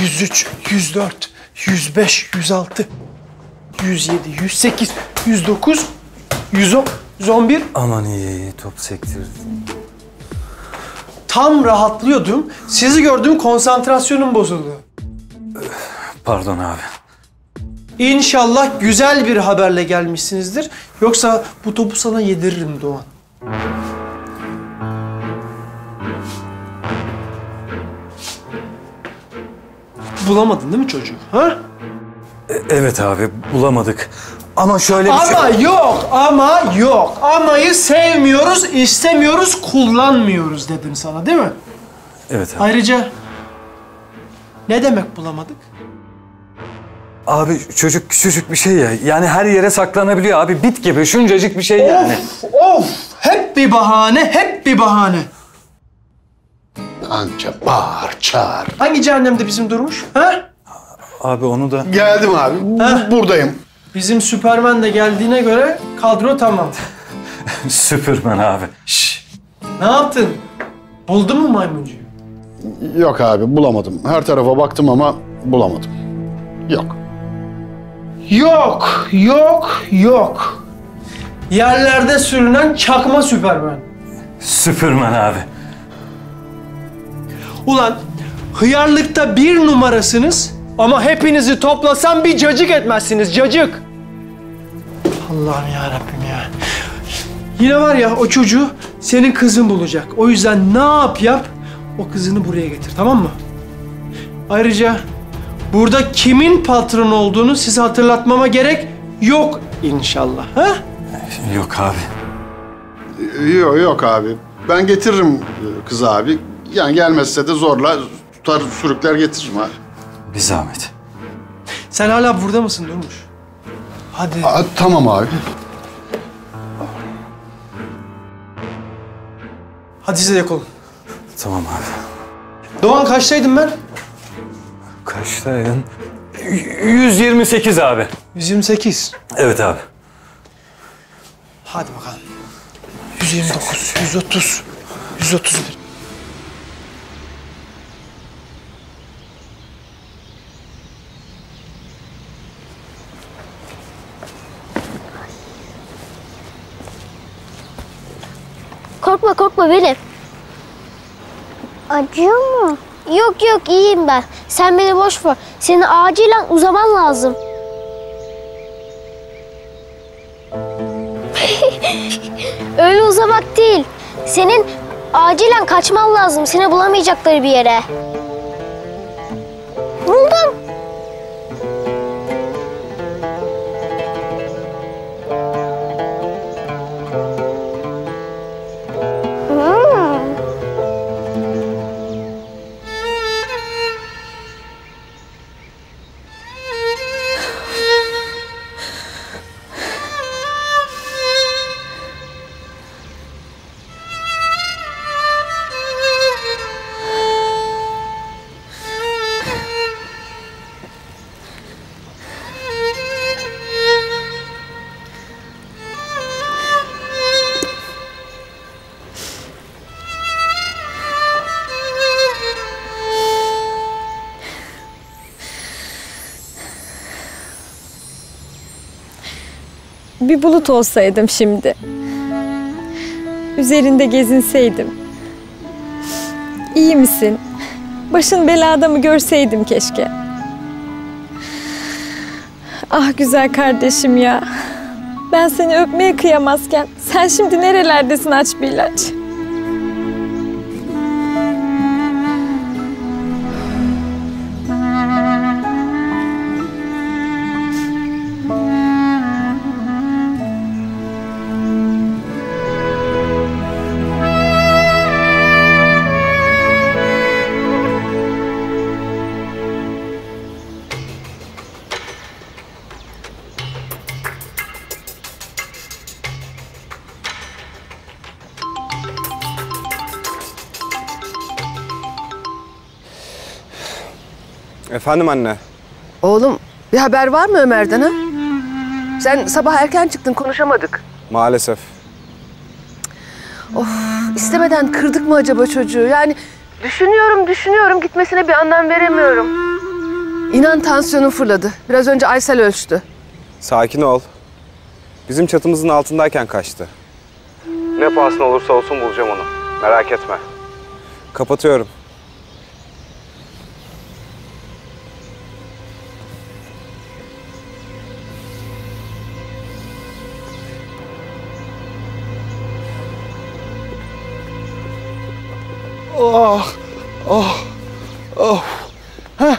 103, 104, 105, 106, 107, 108, 109, 110, 111. Aman iyi top sektirdin. Tam rahatlıyordum. Sizi gördüm konsantrasyonum bozuldu. Pardon abi. İnşallah güzel bir haberle gelmişsinizdir. Yoksa bu topu sana yediririm Doğan. Bulamadın değil mi çocuğu? Ha? E- evet abi bulamadık. Ama şöyle bir şey... Ama yok, ama yok. Amayı sevmiyoruz, istemiyoruz, kullanmıyoruz dedim sana değil mi? Evet abi. Ayrıca ne demek bulamadık? Abi çocuk küçücük bir şey ya. Yani her yere saklanabiliyor abi. Bit gibi şuncacık bir şey yani. Of, of! Hep bir bahane, hep bir bahane. Anca bağır, çağır. Hangi cehennemde bizim durmuş? Ha? Abi onu da... Geldim abi. Heh. Buradayım. Bizim Süpermen de geldiğine göre kadro tamam. Süperman abi. Şş. Ne yaptın? Buldun mu maymuncuyu? Yok abi bulamadım. Her tarafa baktım ama bulamadım. Yok. Yok, yok, yok. Yerlerde sürünen çakma Süpermen. Süperman abi. Ulan hıyarlıkta bir numarasınız ama hepinizi toplasam bir cacık etmezsiniz, cacık. Allah'ım ya Rabbim ya. Yine var ya o çocuğu senin kızın bulacak. O yüzden ne yap yap o kızını buraya getir tamam mı? Ayrıca burada kimin patron olduğunu size hatırlatmama gerek yok inşallah. Ha? Yok abi. Yok yok abi. Ben getiririm e, kızı abi. Yani gelmezse de zorla tutar sürükler getiririm abi. Bir zahmet. Sen hala burada mısın Durmuş? Hadi. Aa, tamam abi. Hadi size yakalım. Tamam abi. Doğan kaçtaydım ben? Kaçtaydın? Y- 128 abi. 128. Evet abi. Hadi bakalım. 129, 130, 131. Korkma korkma benim. Acıyor mu? Yok yok iyiyim ben. Sen beni boş ver. Senin acilen uzaman lazım. Öyle uzamak değil. Senin acilen kaçman lazım. Seni bulamayacakları bir yere. Bir bulut olsaydım şimdi. Üzerinde gezinseydim. İyi misin? Başın belada mı görseydim keşke. Ah güzel kardeşim ya. Ben seni öpmeye kıyamazken sen şimdi nerelerdesin aç bir ilaç. Efendim anne. Oğlum bir haber var mı Ömer'den ha? Sen sabah erken çıktın konuşamadık. Maalesef. İstemeden kırdık mı acaba çocuğu? Yani düşünüyorum düşünüyorum gitmesine bir anlam veremiyorum. İnan tansiyonum fırladı. Biraz önce Aysel ölçtü. Sakin ol. Bizim çatımızın altındayken kaçtı. Ne pahasına olursa olsun bulacağım onu. Merak etme. Kapatıyorum. Oh, oh, oh. Heh.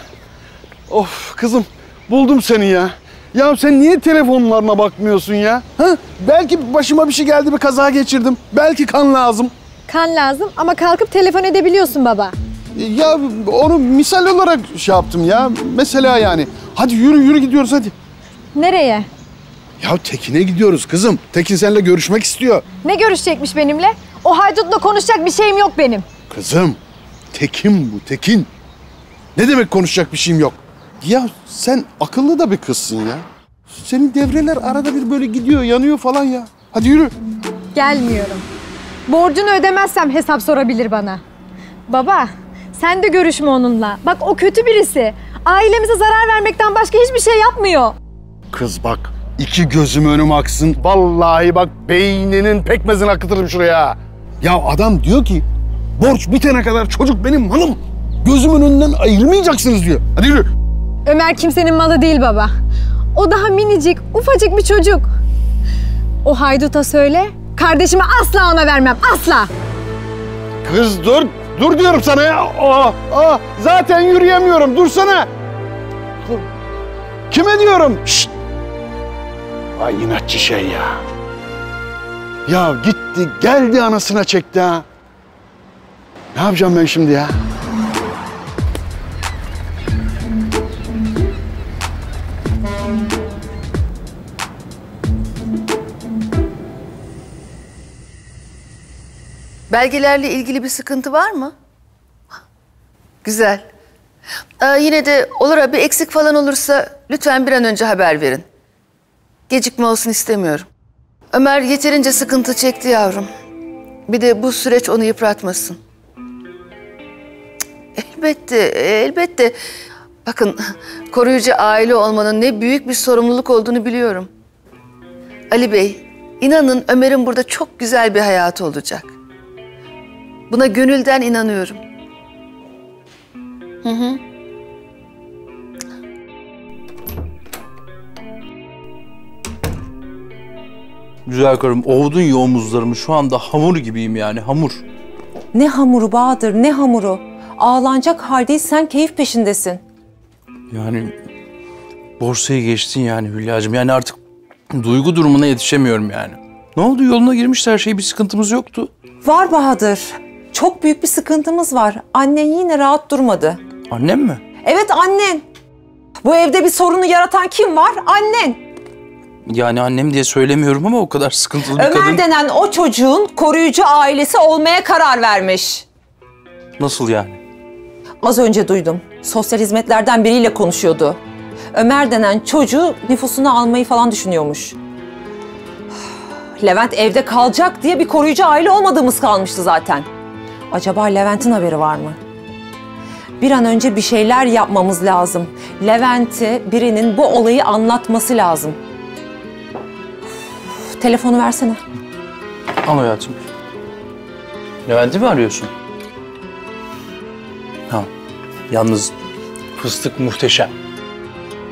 Of kızım buldum seni ya. Ya sen niye telefonlarına bakmıyorsun ya? Ha? Belki başıma bir şey geldi bir kaza geçirdim. Belki kan lazım. Kan lazım ama kalkıp telefon edebiliyorsun baba. Ya onu misal olarak şey yaptım ya. Mesela yani. Hadi yürü yürü gidiyoruz hadi. Nereye? Ya Tekin'e gidiyoruz kızım. Tekin seninle görüşmek istiyor. Ne görüşecekmiş benimle? O haydutla konuşacak bir şeyim yok benim. Kızım, Tekin bu, Tekin. Ne demek konuşacak bir şeyim yok? Ya sen akıllı da bir kızsın ya. Senin devreler arada bir böyle gidiyor, yanıyor falan ya. Hadi yürü. Gelmiyorum. Borcunu ödemezsem hesap sorabilir bana. Baba, sen de görüşme onunla. Bak o kötü birisi. Ailemize zarar vermekten başka hiçbir şey yapmıyor. Kız bak, iki gözüm önüm aksın. Vallahi bak beyninin pekmezini akıtırım şuraya. Ya adam diyor ki, borç bitene kadar çocuk benim malım. Gözümün önünden ayırmayacaksınız diyor. Hadi yürü. Ömer kimsenin malı değil baba. O daha minicik, ufacık bir çocuk. O hayduta söyle, kardeşimi asla ona vermem, asla. Kız dur. Dur diyorum sana ya. Aa, aa, zaten yürüyemiyorum. Dursana. Dur. Kime diyorum? Şşt. Ay inatçı şey ya. Ya gitti geldi anasına çekti ha. Ne yapacağım ben şimdi ya? Belgelerle ilgili bir sıkıntı var mı? Güzel. Ee, yine de olur ha bir eksik falan olursa lütfen bir an önce haber verin. Gecikme olsun istemiyorum. Ömer yeterince sıkıntı çekti yavrum. Bir de bu süreç onu yıpratmasın. Elbette, elbette. Bakın koruyucu aile olmanın ne büyük bir sorumluluk olduğunu biliyorum. Ali Bey, inanın Ömer'in burada çok güzel bir hayatı olacak. Buna gönülden inanıyorum. Güzel karım ovdun ya omuzlarımı şu anda hamur gibiyim yani hamur. Ne hamuru Bahadır, ne hamuru. Ağlanacak haldeyiz, sen keyif peşindesin. Yani borsayı geçtin yani Hülya'cığım yani artık duygu durumuna yetişemiyorum yani. Ne oldu yoluna girmişti her şey bir sıkıntımız yoktu. Var Bahadır. Çok büyük bir sıkıntımız var. Annen yine rahat durmadı. Annem mi? Evet annen. Bu evde bir sorunu yaratan kim var? Annen. Yani annem diye söylemiyorum ama o kadar sıkıntılı bir Ömer kadın. denen o çocuğun koruyucu ailesi olmaya karar vermiş. Nasıl yani? Az önce duydum. Sosyal hizmetlerden biriyle konuşuyordu. Ömer denen çocuğu nüfusuna almayı falan düşünüyormuş. Levent evde kalacak diye bir koruyucu aile olmadığımız kalmıştı zaten. Acaba Levent'in haberi var mı? Bir an önce bir şeyler yapmamız lazım. Levent'e birinin bu olayı anlatması lazım. Telefonu versene. Al hayatım. Levent'i mi arıyorsun? Yalnız fıstık muhteşem.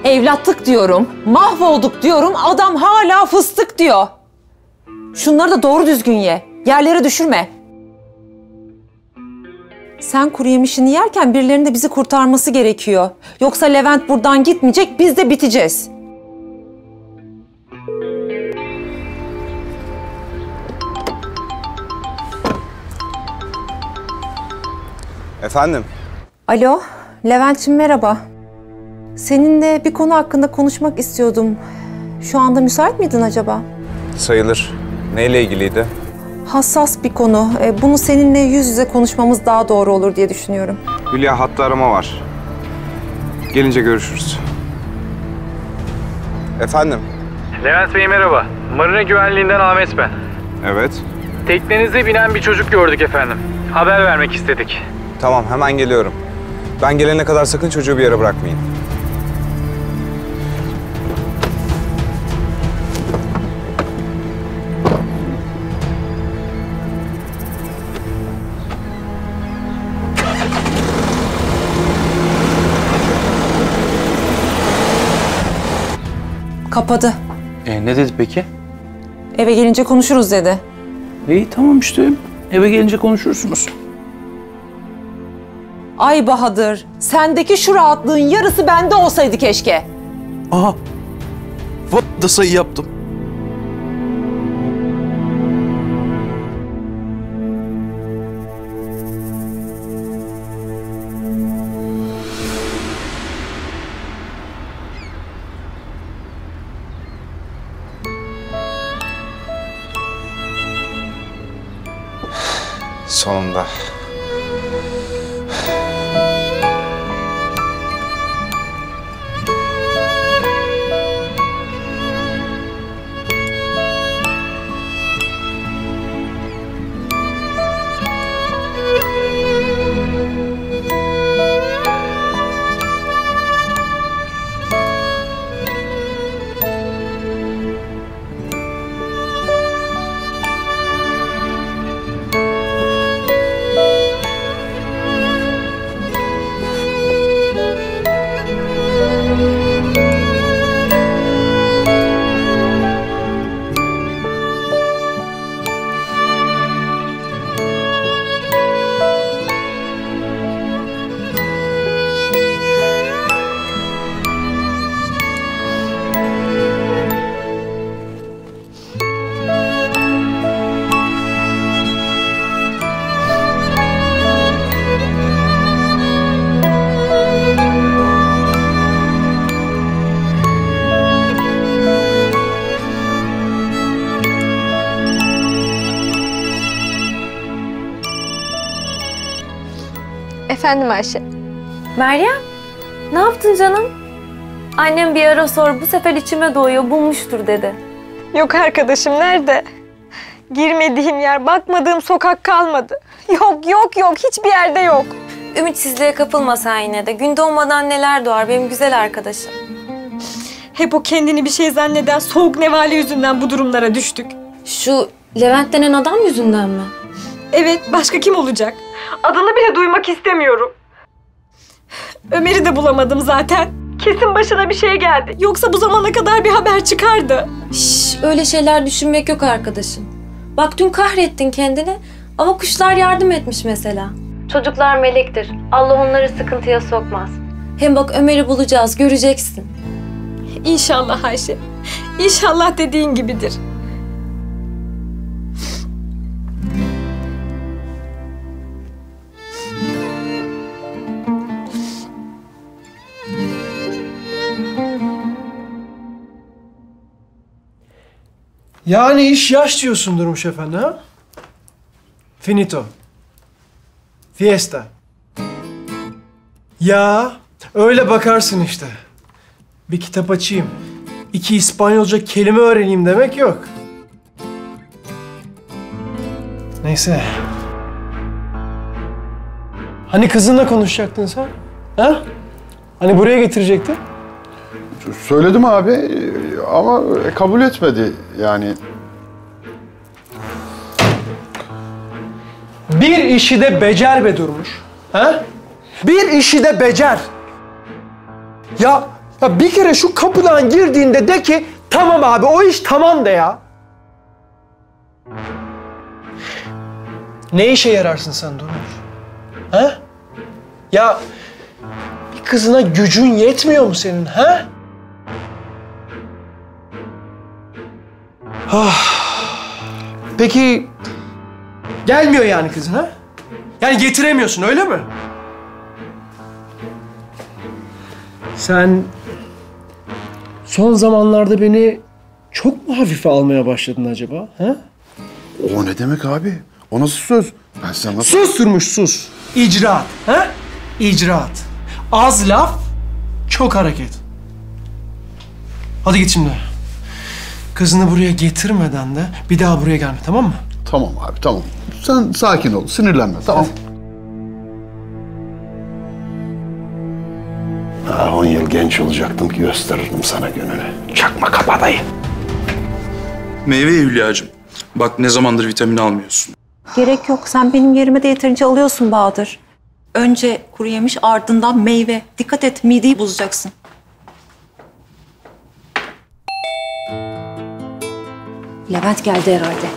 Evlatlık diyorum, mahvolduk diyorum, adam hala fıstık diyor. Şunları da doğru düzgün ye, yerlere düşürme. Sen kuru yemişini yerken birilerinin de bizi kurtarması gerekiyor. Yoksa Levent buradan gitmeyecek, biz de biteceğiz. Efendim? Alo, Levent'ciğim merhaba. Seninle bir konu hakkında konuşmak istiyordum. Şu anda müsait miydin acaba? Sayılır. Neyle ilgiliydi? Hassas bir konu. E, Bunu seninle yüz yüze konuşmamız daha doğru olur diye düşünüyorum. Hülya hatta arama var. Gelince görüşürüz. Efendim? Levent Bey merhaba. Marina güvenliğinden Ahmet ben. Evet. Teknenize binen bir çocuk gördük efendim. Haber vermek istedik. Tamam hemen geliyorum. Ben gelene kadar sakın çocuğu bir yere bırakmayın. Kapadı. E, ne dedi peki? Eve gelince konuşuruz dedi. İyi tamam işte. Eve gelince konuşursunuz. Ay Bahadır, sendeki şu rahatlığın yarısı bende olsaydı keşke. Aha. What da sayı yaptım. Sonunda. Efendim Ayşe. Meryem, ne yaptın canım? Annem bir ara sor, bu sefer içime doğuyor, bulmuştur dedi. Yok arkadaşım nerede? Girmediğim yer, bakmadığım sokak kalmadı. Yok yok yok hiçbir yerde yok. Ümitsizliğe kapılma sen yine de. Gün doğmadan neler doğar benim güzel arkadaşım. Hep o kendini bir şey zanneden soğuk nevale yüzünden bu durumlara düştük. Şu Levent denen adam yüzünden mi? Evet başka kim olacak? Adını bile duymak istemiyorum. Ömer'i de bulamadım zaten. Kesin başına bir şey geldi. Yoksa bu zamana kadar bir haber çıkardı. Şş, öyle şeyler düşünmek yok arkadaşım. Bak dün kahrettin kendini ama kuşlar yardım etmiş mesela. Çocuklar melektir. Allah onları sıkıntıya sokmaz. Hem bak Ömer'i bulacağız, göreceksin. İnşallah Ayşe. İnşallah dediğin gibidir. Yani iş yaş diyorsun Durmuş Efendi ha? Finito. Fiesta. Ya öyle bakarsın işte. Bir kitap açayım. iki İspanyolca kelime öğreneyim demek yok. Neyse. Hani kızınla konuşacaktın sen? Ha? Hani buraya getirecektin? Söyledim abi ama kabul etmedi yani. Bir işi de becer be Durmuş. Ha? Bir işi de becer. Ya, ya bir kere şu kapıdan girdiğinde de ki tamam abi o iş tamam de ya. Ne işe yararsın sen Durmuş? Ha? Ya bir kızına gücün yetmiyor mu senin ha? Ah. Peki gelmiyor yani kızın ha? Yani getiremiyorsun öyle mi? Sen son zamanlarda beni çok mu hafife almaya başladın acaba? Ha? O ne demek abi? O nasıl söz? Ben sana nasıl... Sus Durmuş sus. İcraat. Ha? İcraat. Az laf, çok hareket. Hadi git şimdi. Kızını buraya getirmeden de bir daha buraya gelme tamam mı? Tamam abi tamam. Sen sakin ol, sinirlenme tamam. Daha 10 yıl genç olacaktım ki gösterirdim sana gününü. Çakma kabadayı. Meyve Hülya'cığım. Bak ne zamandır vitamin almıyorsun. Gerek yok. Sen benim yerime de yeterince alıyorsun Bahadır. Önce kuru yemiş ardından meyve. Dikkat et mideyi bozacaksın. Levent geldi herhalde.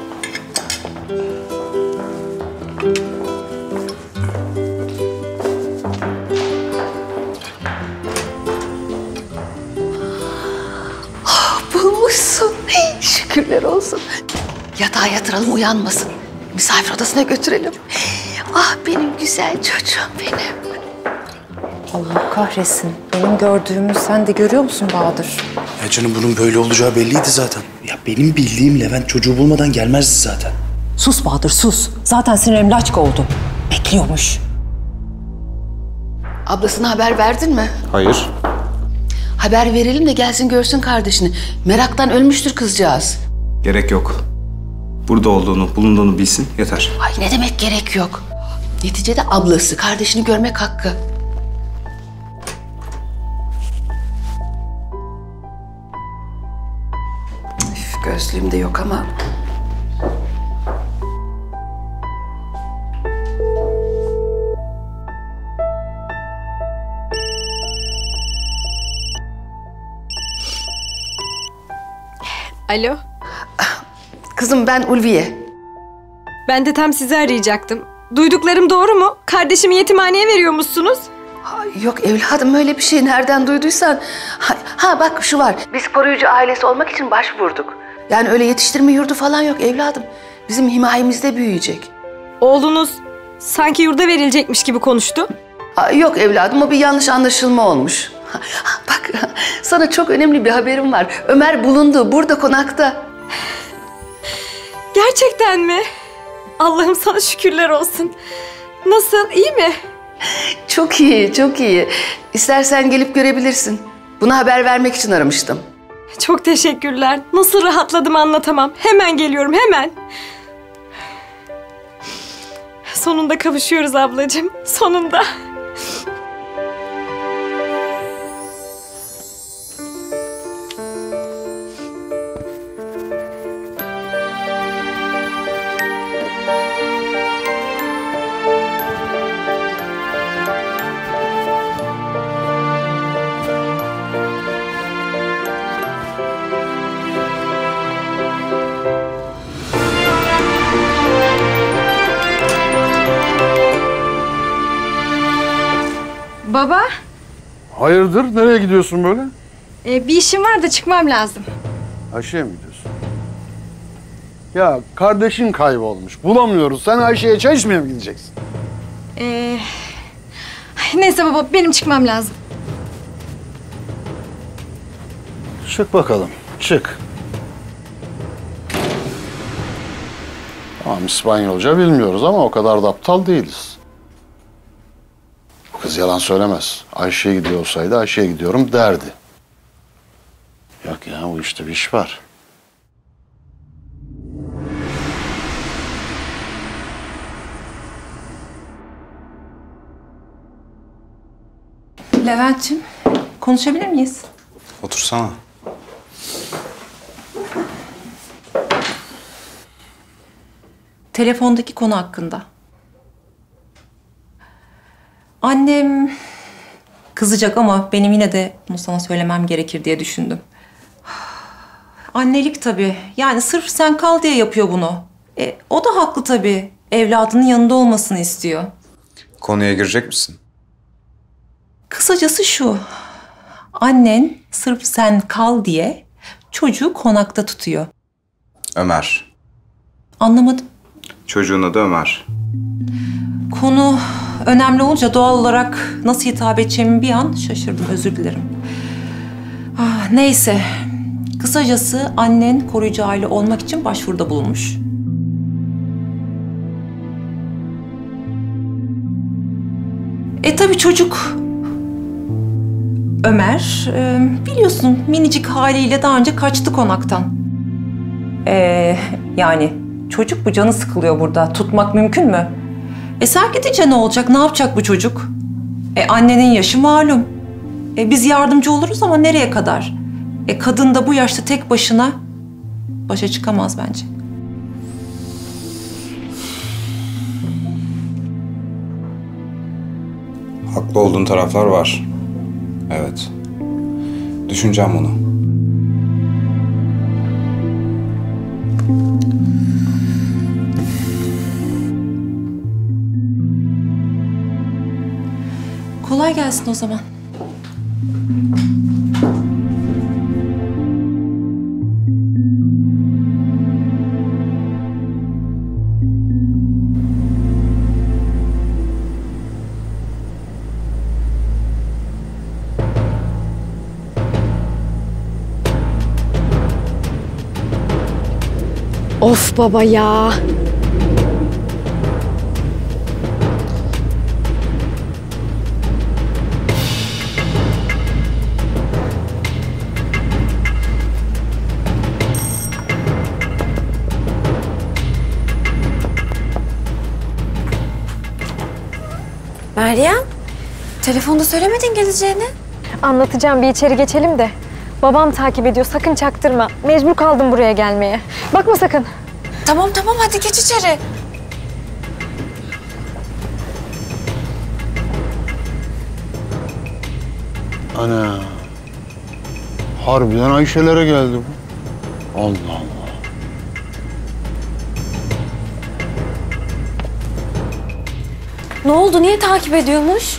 Bulmuşsun. Şükürler olsun. Yatağa yatıralım uyanmasın. Misafir odasına götürelim. Ah benim güzel çocuğum benim. Allah kahretsin. Benim gördüğümü sen de görüyor musun Bahadır? Ya canım bunun böyle olacağı belliydi zaten. Ya benim bildiğim Levent çocuğu bulmadan gelmezdi zaten. Sus Bahadır sus. Zaten sinirim laçka oldu. Bekliyormuş. Ablasına haber verdin mi? Hayır. Haber verelim de gelsin görsün kardeşini. Meraktan ölmüştür kızcağız. Gerek yok. Burada olduğunu, bulunduğunu bilsin yeter. Ay ne demek gerek yok. Neticede ablası, kardeşini görmek hakkı. Gözlüğüm de yok ama. Alo, Kızım ben Ulviye. ben de tam sizi arayacaktım. Duyduklarım doğru mu? Kardeşimi yetimhaneye veriyormuşsunuz. Ay, Yok evladım öyle bir şey nereden duyduysan. Ha, ha bak şu var. Biz koruyucu ailesi olmak için başvurduk. Yani öyle yetiştirme yurdu falan yok evladım. Bizim himayemizde büyüyecek. Oğlunuz sanki yurda verilecekmiş gibi konuştu. Aa, Yok evladım o bir yanlış anlaşılma olmuş. Bak sana çok önemli bir haberim var. Ömer bulundu burada konakta. Gerçekten mi? Allah'ım sana şükürler olsun. Nasıl, iyi mi? Çok iyi, çok iyi. İstersen gelip görebilirsin. Buna haber vermek için aramıştım. Çok teşekkürler. Nasıl rahatladım anlatamam. Hemen geliyorum, hemen. Sonunda kavuşuyoruz ablacığım. Sonunda. Hayırdır? Nereye gidiyorsun böyle? e, bir işim var da çıkmam lazım. Ayşe'ye mi gidiyorsun? Ya kardeşin kaybolmuş. Bulamıyoruz. Sen Ayşe'ye çay içmeye mi gideceksin? E, neyse baba, benim çıkmam lazım. Çık bakalım. Çık. Tamam İspanyolca bilmiyoruz ama o kadar da aptal değiliz. Kız yalan söylemez. Ayşe'ye gidiyor olsaydı Ayşe'ye gidiyorum derdi. Yok ya bu işte bir iş var. Levent'ciğim konuşabilir miyiz? Otursana. Telefondaki konu hakkında. Annem kızacak ama benim yine de bunu sana söylemem gerekir diye düşündüm. Annelik tabii. Yani sırf sen kal diye yapıyor bunu. E, o da haklı tabii. Evladının yanında olmasını istiyor. Konuya girecek misin? Kısacası şu. Annen sırf sen kal diye çocuğu konakta tutuyor. Ömer. Anlamadım. Çocuğun adı Ömer. Konu önemli olunca doğal olarak nasıl hitap edeceğimi bir an şaşırdım. Özür dilerim. Ah, neyse. Kısacası annen koruyucu aile olmak için başvuruda bulunmuş. E tabii çocuk Ömer e, biliyorsun minicik haliyle daha önce kaçtı konaktan. E, yani çocuk bu canı sıkılıyor burada. Tutmak mümkün mü? E sen gidince ne olacak? Ne yapacak bu çocuk? E annenin yaşı malum. E biz yardımcı oluruz ama nereye kadar? E kadın da bu yaşta tek başına başa çıkamaz bence. Haklı olduğun taraflar var. Evet. Düşüneceğim bunu. Kolay gelsin o zaman. Of baba ya. Meryem, telefonda söylemedin geleceğini. Anlatacağım bir içeri geçelim de. Babam takip ediyor sakın çaktırma. Mecbur kaldım buraya gelmeye. Bakma sakın. Tamam tamam hadi geç içeri. Ana. Harbiden Ayşelere geldi bu. Allah Allah. Ne oldu? Niye takip ediyormuş?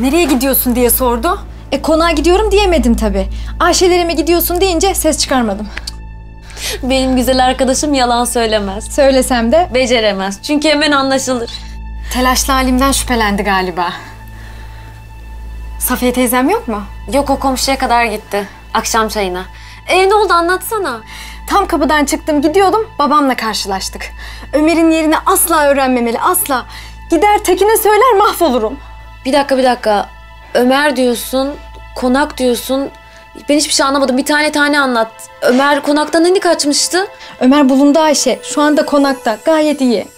Nereye gidiyorsun diye sordu. E konağa gidiyorum diyemedim tabii. Ayşe'lere mi gidiyorsun deyince ses çıkarmadım. Benim güzel arkadaşım yalan söylemez. Söylesem de Beceremez. Çünkü hemen anlaşılır. telaşlı halimden şüphelendi galiba. Safiye teyzem yok mu? Yok o komşuya kadar gitti. Akşam çayına. E ne oldu anlatsana. Tam kapıdan çıktım gidiyordum babamla karşılaştık. Ömer'in yerini asla öğrenmemeli asla. Gider Tekin'e söyler mahvolurum. Bir dakika bir dakika. Ömer diyorsun, konak diyorsun. Ben hiçbir şey anlamadım. Bir tane tane anlat. Ömer konaktan hani kaçmıştı? Ömer bulundu Ayşe. Şu anda konakta. Gayet iyi.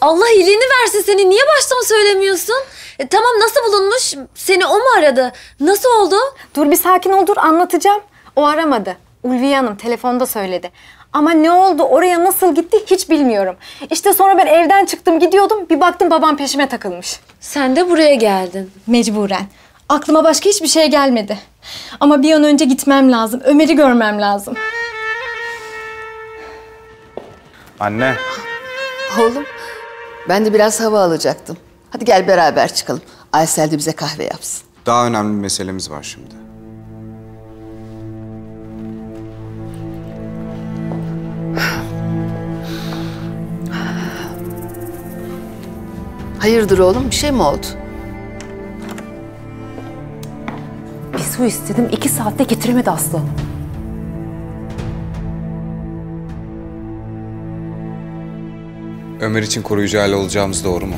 Allah iyiliğini versin seni. Niye baştan söylemiyorsun? E, tamam nasıl bulunmuş? Seni o mu aradı? Nasıl oldu? Dur bir sakin ol dur anlatacağım. O aramadı. Ulviye Hanım telefonda söyledi. Ama ne oldu oraya nasıl gitti hiç bilmiyorum. İşte sonra ben evden çıktım gidiyordum bir baktım babam peşime takılmış. Sen de buraya geldin. Mecburen. Aklıma başka hiçbir şey gelmedi. Ama bir an önce gitmem lazım. Ömer'i görmem lazım. Anne. Oğlum ben de biraz hava alacaktım. Hadi gel beraber çıkalım. Aysel de bize kahve yapsın. Daha önemli bir meselemiz var şimdi. Hayırdır oğlum bir şey mi oldu? Bir su istedim, iki saatte getiremedi Aslı. Ömer için koruyucu aile olacağımız doğru mu?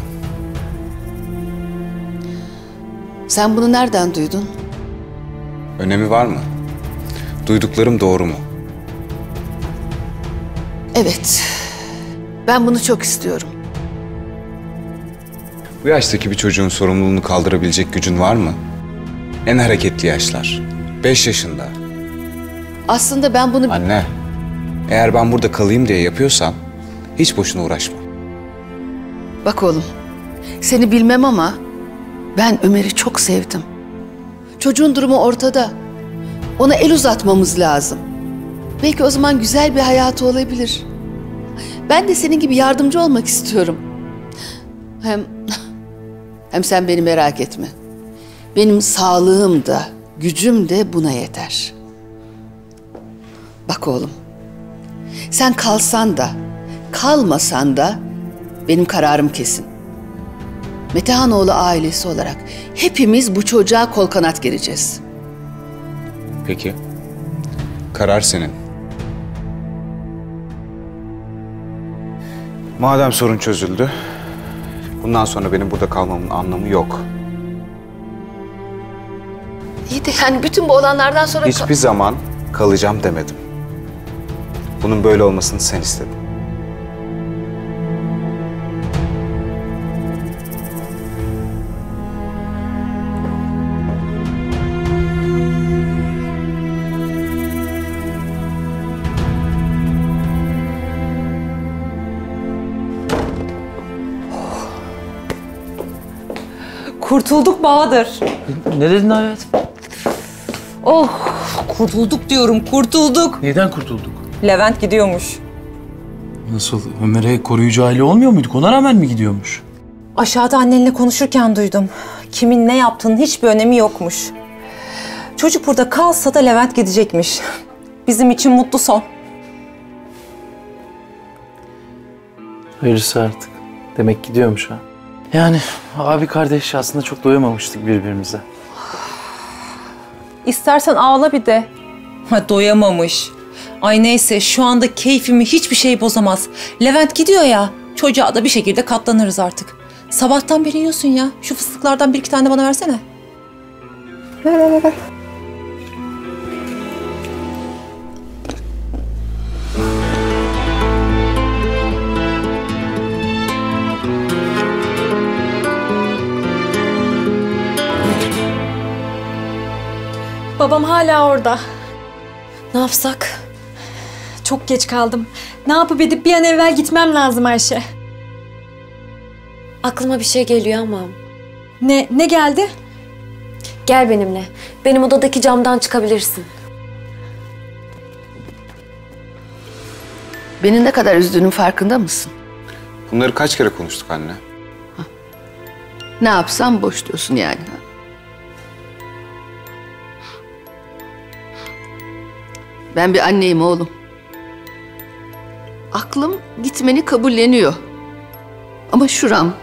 Sen bunu nereden duydun? Önemi var mı? Duyduklarım doğru mu? Evet. Ben bunu çok istiyorum. Bu yaştaki bir çocuğun sorumluluğunu kaldırabilecek gücün var mı? En hareketli yaşlar. Beş yaşında. Aslında ben bunu... Anne, eğer ben burada kalayım diye yapıyorsan hiç boşuna uğraşma. Bak oğlum, seni bilmem ama ben Ömer'i çok sevdim. Çocuğun durumu ortada. Ona el uzatmamız lazım. Belki o zaman güzel bir hayatı olabilir. Ben de senin gibi yardımcı olmak istiyorum. Hem hem sen beni merak etme. Benim sağlığım da, gücüm de buna yeter. Bak oğlum. Sen kalsan da, kalmasan da benim kararım kesin. Metehanoğlu ailesi olarak hepimiz bu çocuğa kol kanat gereceğiz. Peki. Karar senin. Madem sorun çözüldü, bundan sonra benim burada kalmamın anlamı yok. İyi de yani bütün bu olanlardan sonra... Hiçbir zaman kalacağım demedim. Bunun böyle olmasını sen istedin. Kurtulduk Bahadır. Ne dedin hayatım? Oh, kurtulduk diyorum, kurtulduk. Neden kurtulduk? Levent gidiyormuş. Nasıl? Ömer'e koruyucu aile olmuyor muyduk? Ona rağmen mi gidiyormuş? Aşağıda annenle konuşurken duydum. kimin ne yaptığının hiçbir önemi yokmuş. Çocuk burada kalsa da Levent gidecekmiş. Bizim için mutlu son. Hayırlısı artık. Demek gidiyormuş ha. Yani abi kardeş aslında çok doyamamıştık birbirimize. İstersen ağla bir de. Ha, doyamamış. Ay neyse şu anda keyfimi hiçbir şey bozamaz. Levent gidiyor ya. Çocuğa da bir şekilde katlanırız artık. Sabahtan beri yiyorsun ya. Şu fıstıklardan bir iki tane bana versene. Ver ver ver. Babam hala orada. Ne yapsak? Çok geç kaldım. Ne yapıp edip bir an evvel gitmem lazım Ayşe. Aklıma bir şey geliyor ama. Ne, ne geldi? Gel benimle. Benim odadaki camdan çıkabilirsin. Beni ne kadar üzdüğünün farkında mısın? Bunları kaç kere konuştuk anne? Ne yapsam boş diyorsun yani. Ben bir anneyim oğlum. Aklım gitmeni kabulleniyor. Ama şuram.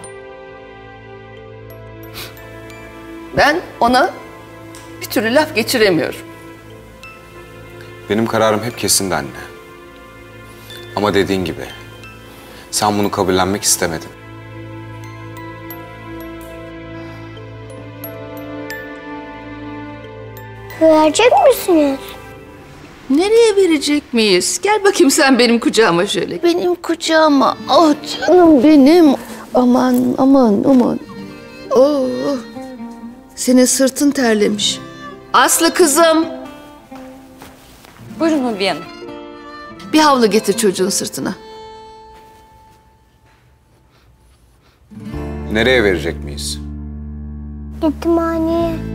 Ben ona bir türlü laf geçiremiyorum. Benim kararım hep kesindi anne. Ama dediğin gibi sen bunu kabullenmek istemedin. Verecek misiniz? Nereye verecek miyiz? Gel bakayım sen benim kucağıma şöyle. Benim kucağıma. Ah canım benim. Aman aman aman. Oh. Senin sırtın terlemiş. Aslı kızım. Buyurun Hülya Hanım. Bir havlu getir çocuğun sırtına. Nereye verecek miyiz? Yetimhaneye.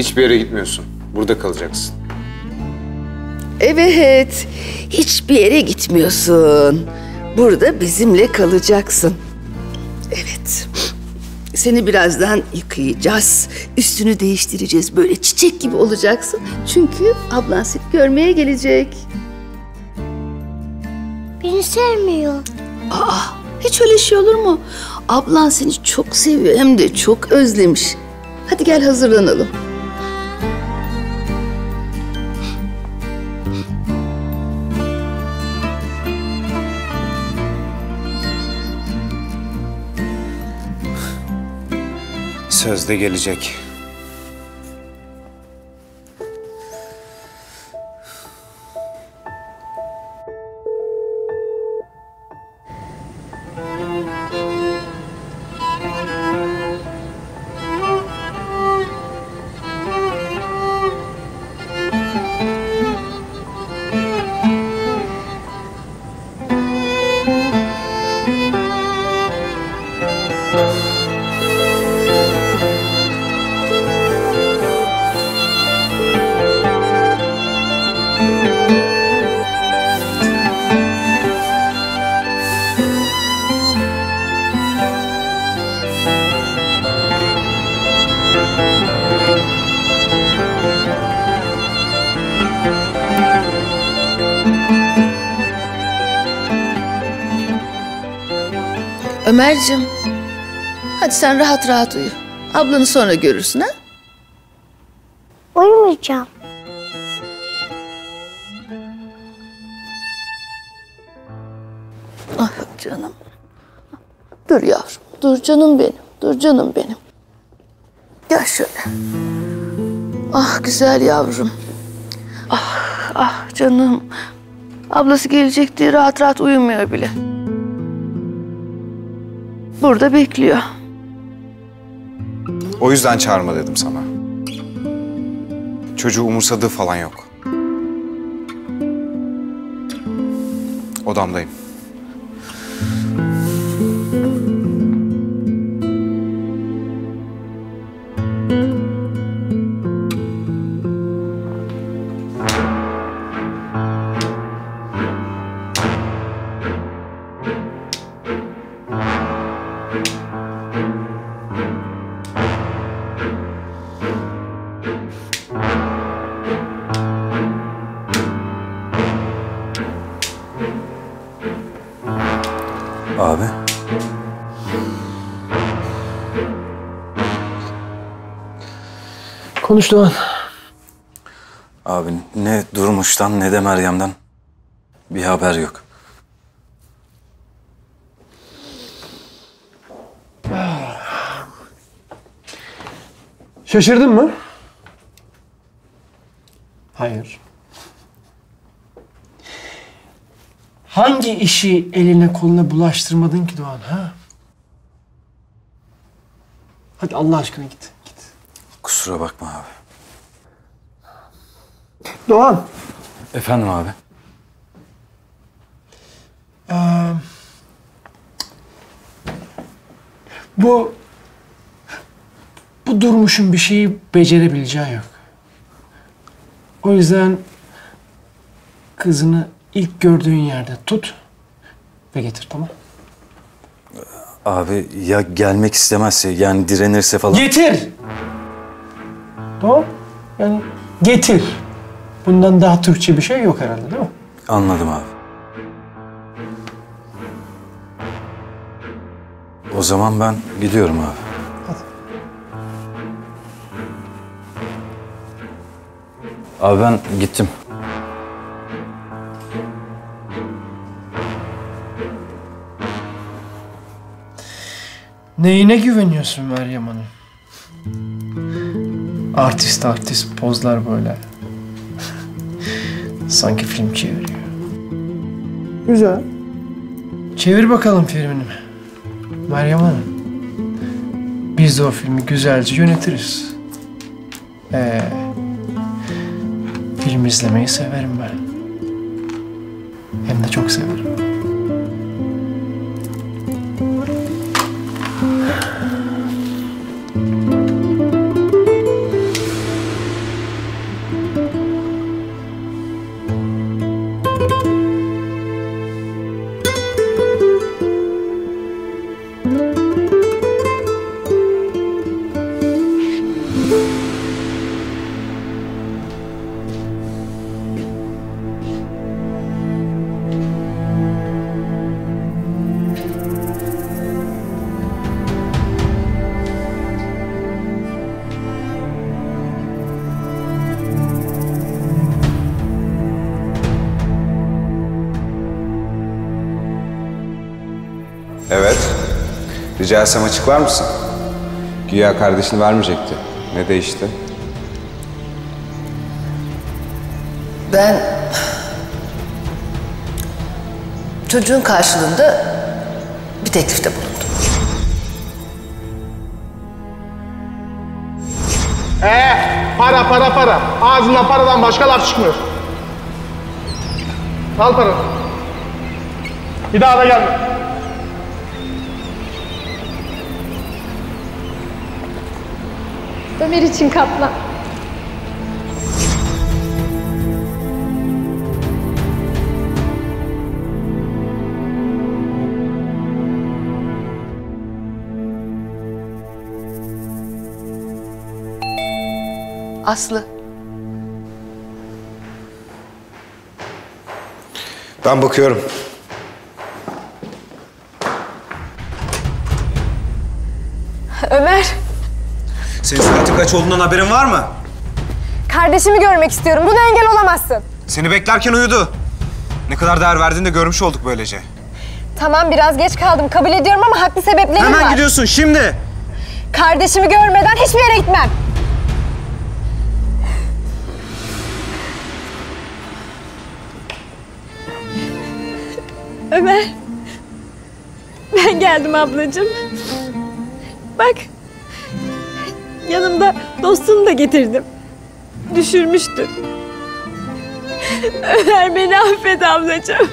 Hiçbir yere gitmiyorsun. Burada kalacaksın. Evet. Hiçbir yere gitmiyorsun. Burada bizimle kalacaksın. Evet. Seni birazdan yıkayacağız. Üstünü değiştireceğiz. Böyle çiçek gibi olacaksın. Çünkü ablan seni görmeye gelecek. Beni sevmiyor. Aa, hiç öyle şey olur mu? Ablan seni çok seviyor hem de çok özlemiş. Hadi gel hazırlanalım. Sözde gelecek. Ömerciğim. Hadi sen rahat rahat uyu. Ablanı sonra görürsün ha? Uyumayacağım. Ah canım. Dur yavrum. Dur canım benim. Dur canım benim. Gel şöyle. Ah güzel yavrum. Ah ah canım. Ablası gelecek diye rahat rahat uyumuyor bile. Burada bekliyor. O yüzden çağırma dedim sana. Çocuğu umursadığı falan yok. Odamdayım. Konuş Doğan. Abi ne Durmuş'tan ne de Meryem'den bir haber yok. Şaşırdın mı? Hayır. Hangi işi eline koluna bulaştırmadın ki Doğan ha? Hadi Allah aşkına git. Kusura bakma abi. Doğan. Efendim abi. Ee, bu bu durmuşun bir şeyi becerebileceği yok. O yüzden kızını ilk gördüğün yerde tut ve getir tamam? Abi ya gelmek istemezse yani direnirse falan. Getir! Tamam? Yani getir. Bundan daha Türkçe bir şey yok herhalde değil mi? Anladım abi. O zaman ben gidiyorum abi. Abi ben gittim. Neyine güveniyorsun Meryem Hanım? Artist artist pozlar böyle. Sanki film çeviriyor. Güzel. Çevir bakalım filmini. Meryem Hanım. Biz de o filmi güzelce yönetiriz. Ee, film izlemeyi severim ben. Hem de çok severim. Rica etsem açıklar mısın? Güya kardeşini vermeyecekti. Ne değişti? Ben çocuğun karşılığında bir teklifte bulundum. Ee, para para para. Ağzından paradan başka laf çıkmıyor. Al paranı. Bir daha da gelme. Ömer için katlan. Aslı. Ben bakıyorum. Kaç olduğundan haberin var mı? kardeşimi görmek istiyorum. Buna engel olamazsın. Seni beklerken uyudu. Ne kadar değer verdiğini de görmüş olduk böylece. Tamam biraz geç kaldım kabul ediyorum ama haklı sebeplerim Hemen var. gidiyorsun şimdi. Kardeşimi görmeden hiçbir yere gitmem. Ömer. Ben geldim ablacığım. Bak. Yanımda dostunu da getirdim. Düşürmüştü. Ömer beni affet ablacığım.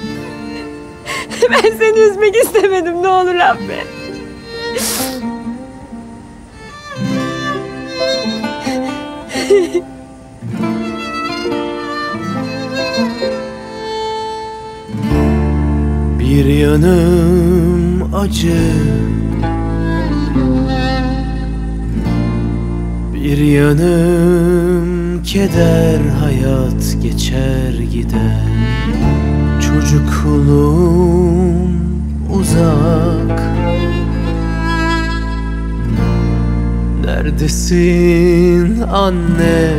Ben seni üzmek istemedim. Ne olur affet. Bir yanım acı Bir yanım keder hayat geçer gider. Çocukluğum uzak. Neredesin anne?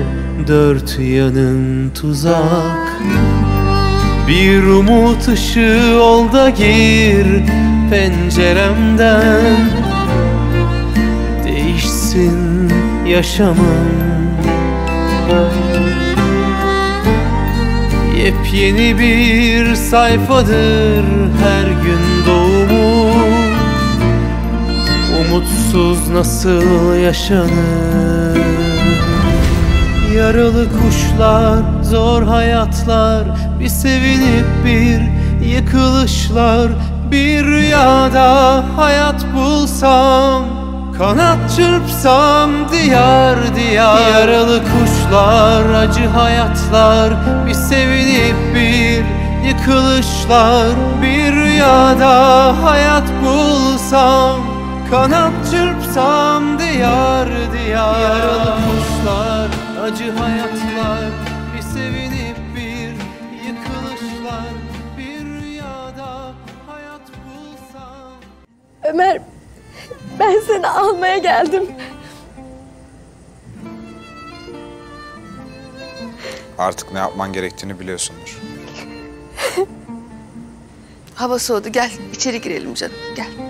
Dört yanın tuzak. Bir umut ışığı ol da gir penceremden. Değişsin yaşamım Yepyeni bir sayfadır her gün doğumu. Umutsuz nasıl yaşanır? Yaralı kuşlar, zor hayatlar Bir sevinip bir yıkılışlar Bir rüyada hayat bulsam Kanat çırpsam diyar diyar. Yaralı kuşlar, acı hayatlar. Bir sevinip bir yıkılışlar. Bir rüyada hayat bulsam. Kanat çırpsam diyar diyar. Yaralı kuşlar, acı hayatlar. Bir sevinip bir yıkılışlar. Bir rüyada hayat bulsam. Ömer, ben seni almaya geldim. Artık ne yapman gerektiğini biliyorsundur. Hava soğudu. Gel içeri girelim canım. Gel.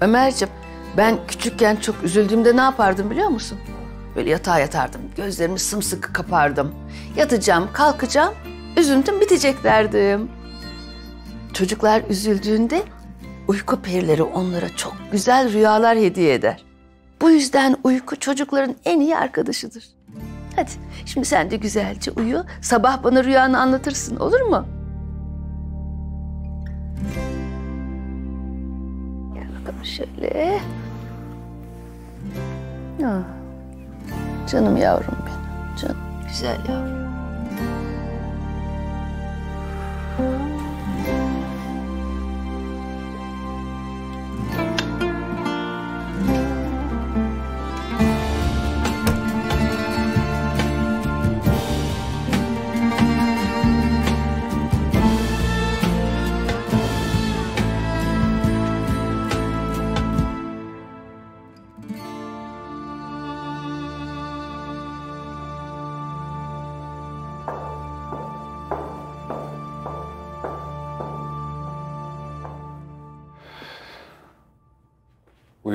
Ömerciğim ben küçükken çok üzüldüğümde ne yapardım biliyor musun? Böyle yatağa yatardım. Gözlerimi sımsıkı kapardım. Yatacağım, kalkacağım. Üzüntüm bitecek derdim. Çocuklar üzüldüğünde uyku perileri onlara çok güzel rüyalar hediye eder. Bu yüzden uyku çocukların en iyi arkadaşıdır. Hadi şimdi sen de güzelce uyu. Sabah bana rüyanı anlatırsın olur mu? Gel bakalım şöyle. 那、这、真的没有什么别的，真现在聊。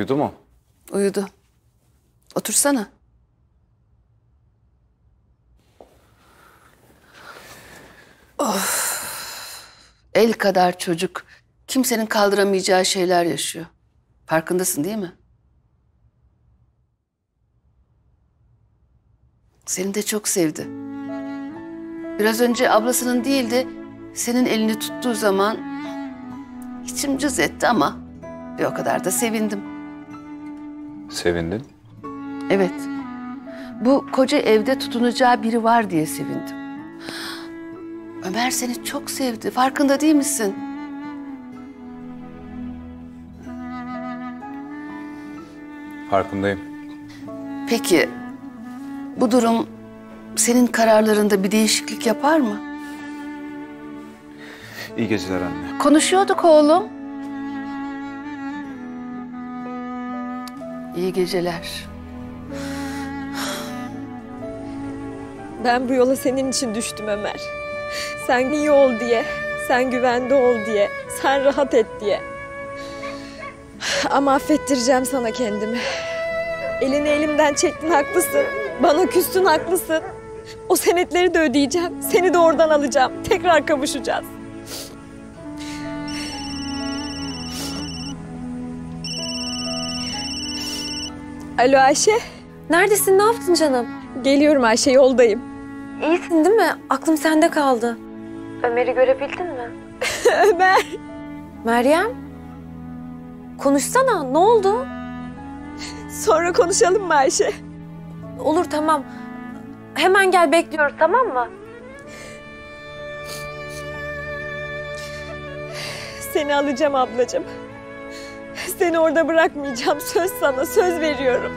Uyudu mu? Uyudu. Otursana. Of. El kadar çocuk kimsenin kaldıramayacağı şeyler yaşıyor. Farkındasın değil mi? Seni de çok sevdi. Biraz önce ablasının değil de senin elini tuttuğu zaman içim cız etti ama bir o kadar da sevindim. Sevindin. Evet. Bu koca evde tutunacağı biri var diye sevindim. Ömer seni çok sevdi. Farkında değil misin? Farkındayım. Peki bu durum senin kararlarında bir değişiklik yapar mı? İyi geceler anne. Konuşuyorduk oğlum. İyi geceler. Ben bu yola senin için düştüm Ömer. Sen iyi ol diye. Sen güvende ol diye, sen rahat et diye. Ama affettireceğim sana kendimi. Elini elimden çektin haklısın. Bana küstün haklısın. O senetleri de ödeyeceğim. Seni de oradan alacağım. Tekrar kavuşacağız. Alo Ayşe. Neredesin? Ne yaptın canım? Geliyorum Ayşe yoldayım. İyisin değil mi? Aklım sende kaldı. Ömer'i görebildin mi? Ömer. Meryem? Konuşsana. Ne oldu? Sonra konuşalım mı Ayşe? Olur tamam. Hemen gel bekliyoruz tamam mı? Seni alacağım ablacığım. Seni orada bırakmayacağım. Söz sana, söz veriyorum.